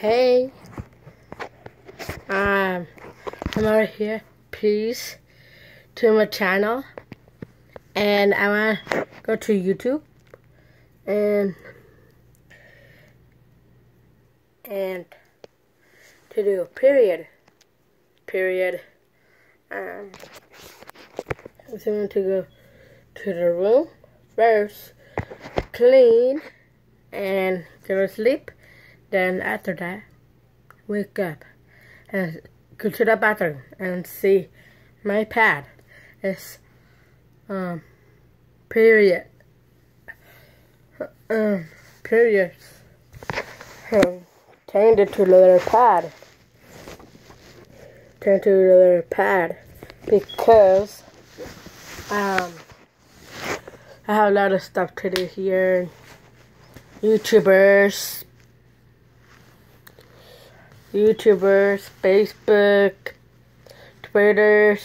Hey, um, I'm over here. Please to my channel, and I want to go to YouTube and and to do period period. Um, I just want to go to the room first, clean, and go to sleep. Then after that, wake up and go to the bathroom and see my pad. It's um period um periods. Um, change it to another pad. Turn to another pad because um I have a lot of stuff to do here. YouTubers, YouTubers, Facebook, Twitter,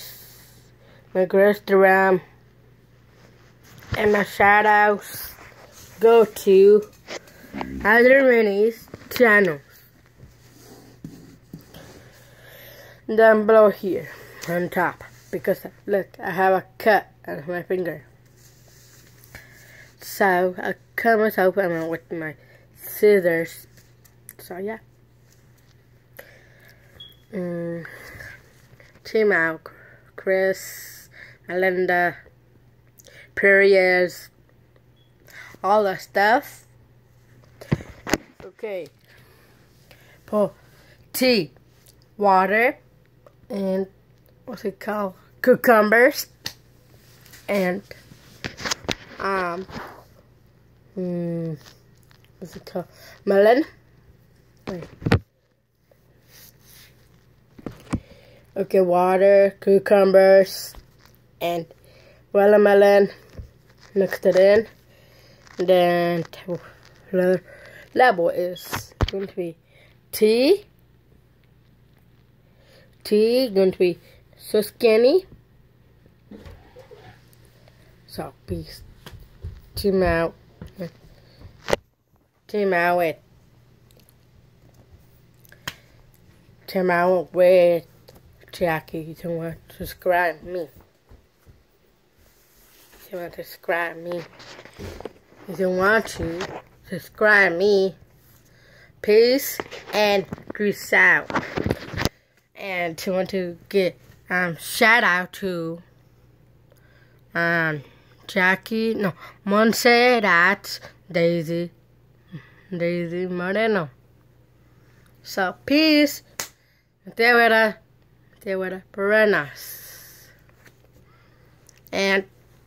my Instagram, and my shout outs go to other minis channels down below here on top because look I have a cut on my finger. So I cut myself with my scissors. So yeah mm, team out Chris Melinda Perez all the stuff okay pour tea water and what's it called? Cucumbers and um hmm, what's it called? Melon. Wait. Okay, water, cucumbers, and watermelon. Mix it in. Then the level is going to be tea Tea going to be so skinny. So please team out. Team out with team out with Jackie to want to subscribe me. You want to subscribe me. If you want to subscribe me. Peace and peace out and to want to get um shout out to um Jackie no Montserrat Daisy Daisy Moreno. So peace. Te te were perennas. And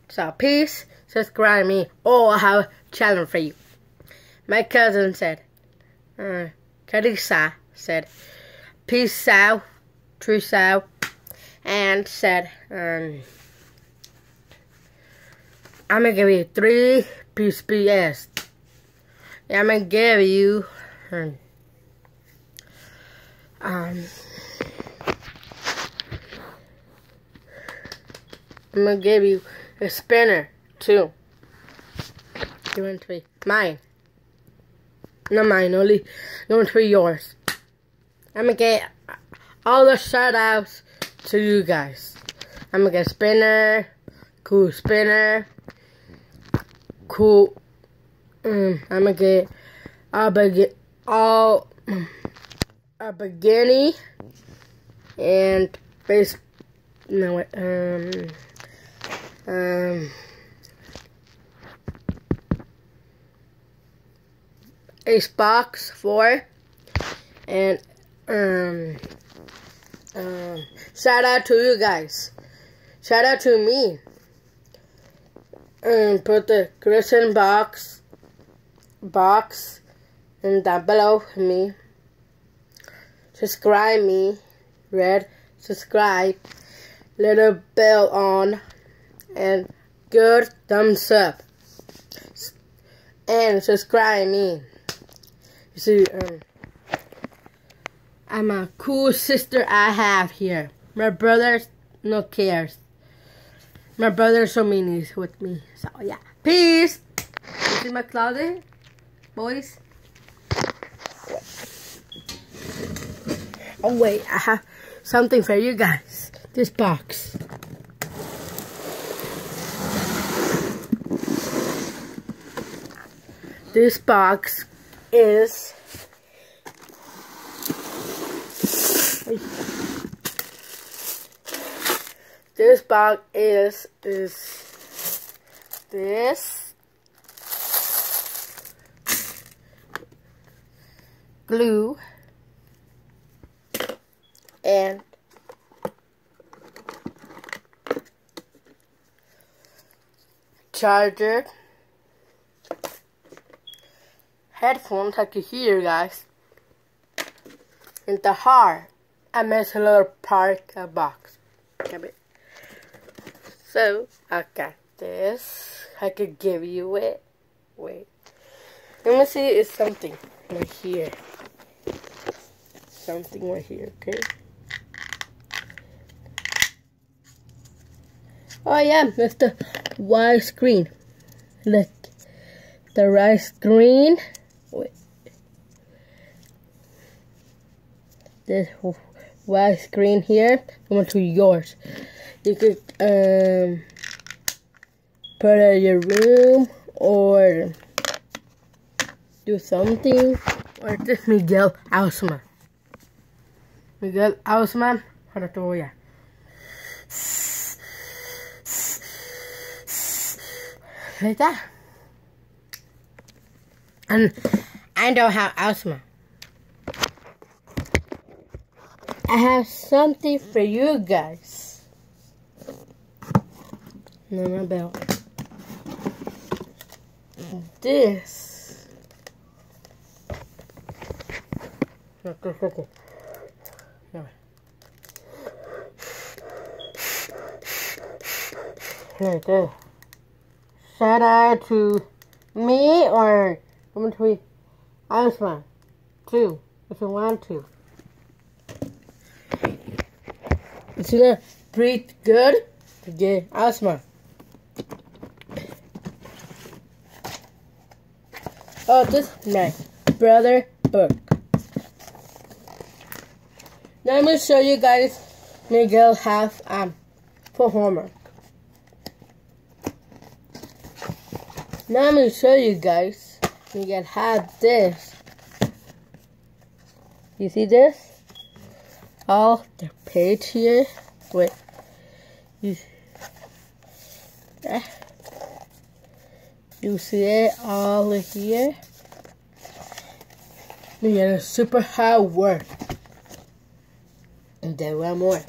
so peace, subscribe me. Oh I have a challenge for you. My cousin said uh Carissa said peace out Trousseau and said, um, I'm gonna give you three BS. I'm gonna give you um, um I'm gonna give you a spinner too. Want to be mine. Not mine, only want to be yours. I'm gonna get all the shout outs to you guys. I'm gonna get spinner, cool spinner, cool. Um, I'm gonna get a begin all a beginning and base. No, um, um. Ace box four and um um, shout out to you guys. Shout out to me. And put the Christian box box and down below me. Subscribe me. Red subscribe. Little bell on. And good thumbs up. And subscribe me. You see, um, I'm a cool sister I have here. My brothers no cares. My brother's so meanies with me. So yeah. Peace. You see my closet, boys? Oh wait, I have something for you guys. This box. This box is this box is is this glue and charger headphones I can hear you guys. In the heart I made a little park box so I got this. I could give you it. Wait. Let me see it's something right here. Something right here okay? Oh yeah, it's the white screen. Look, the right screen. This white screen here. Come to yours. You could um put it in your room or do something. Or this Miguel Ausman. Miguel Ausman. Para todo ya. like that. And I don't have asthma. I have something for you guys. No, my belt. This. Right there shout out to me or I'm to Asma. Two. If you want to. It's gonna breathe good to get asthma. Oh, this is my brother book. Now I'm gonna show you guys Miguel have um for homework. Now I'm going to show you guys. Can have this. You see this? All the page here. Wait. You, eh? you see it all here? You get a super hard work. And then one more.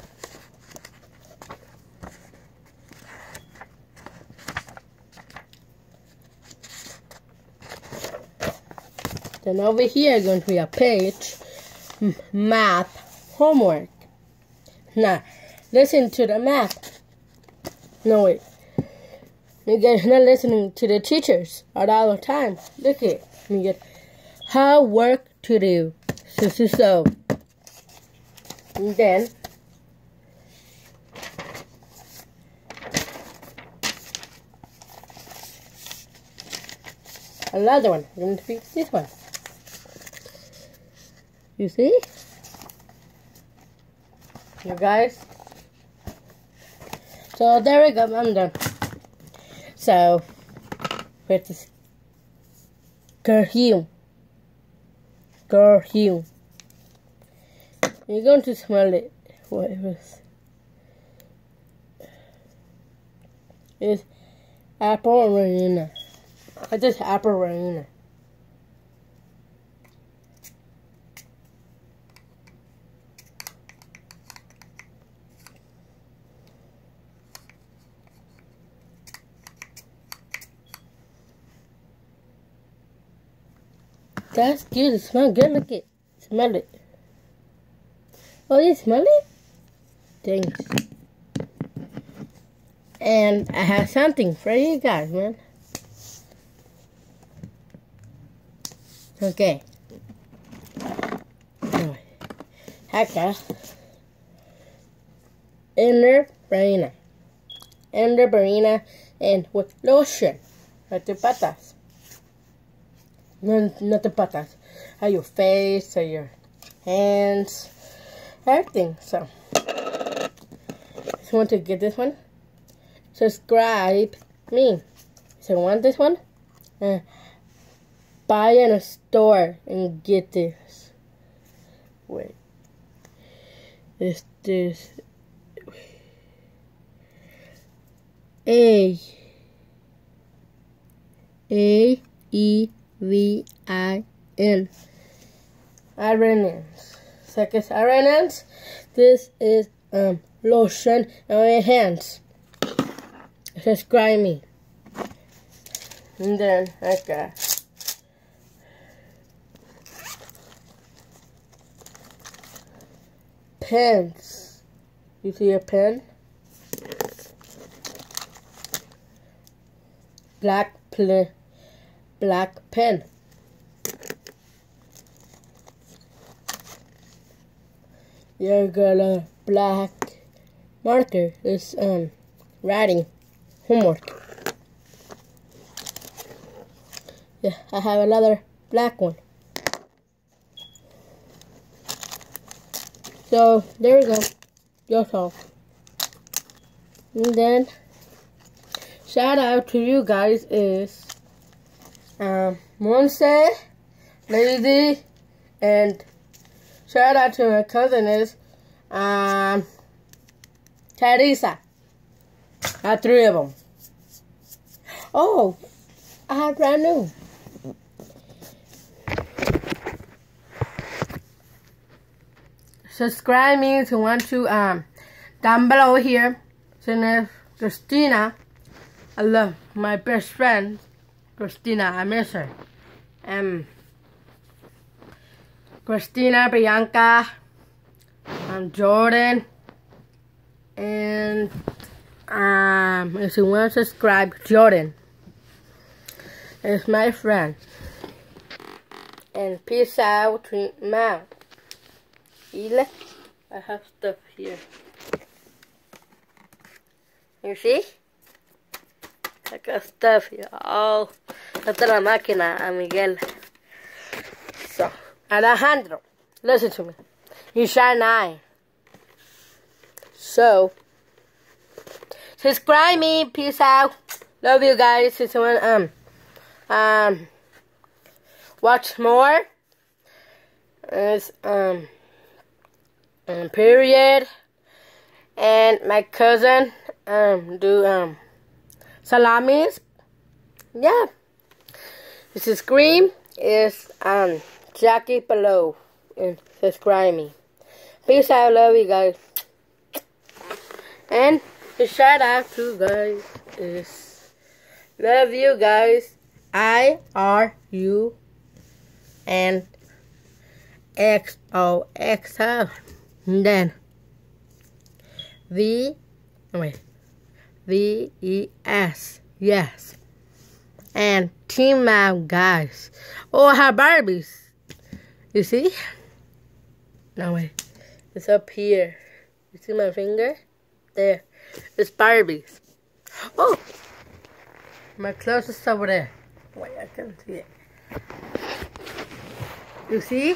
Then over here is going to be a page, math, homework. Now, listen to the math. No, wait. You guys not listening to the teachers at all the time. Look at you get how work to do. So, so, so. And then, another one. Going to be this one. You see? You guys? So there we go, I'm done. So, with this perfume. Perfume. You're going to smell it. What it was. It's apple arena. I just apple arena. That's good. It smells good. Look it. Smell it. Oh, you smell it? Thanks. And I have something for you guys, man. Okay. Anyway. Inner Barina. Inner Barina and with lotion. At the no, not the patas, or your face, or your hands, everything. So, if you want to get this one, subscribe me. So, you want this one? Uh, buy in a store and get this. Wait. This, this. A. A E V I N. Ironins. Second Ironins. This is um lotion on your hands. Subscribe me. And then I got pens. You see a pen? Black pen black pen. You're gonna black marker is um writing homework. Yeah, I have another black one. So there we go. That's all. And then shout out to you guys is um, Monse, Lady, and shout out to my cousin is um, Teresa. Got three of them. Oh, I have brand new. Subscribe me if you want to. Um, down below here, so Christina, I love my best friend. Christina, I miss her. Um, Christina, Bianca, um, Jordan, and um, if you want to subscribe, Jordan is my friend. And peace out, mouth. I have stuff here. You see? I got stuff here. All esta la máquina a Miguel. So, Alejandro, listen to me. You shine eye. So, subscribe me. Peace out. Love you guys. If you want um um watch more, it's um, um period and my cousin um do um salamis. Yeah. This is Scream is um Jackie below and subscribe me. Peace out, love you guys. And the shout out to guys is love you guys. I R U and X O X. And then V wait V E S. Yes. And Team Mom guys. Oh, have Barbies. You see? No way. It's up here. You see my finger? There. It's Barbies. Oh! My clothes closest over there. Wait, I can't see it. You see?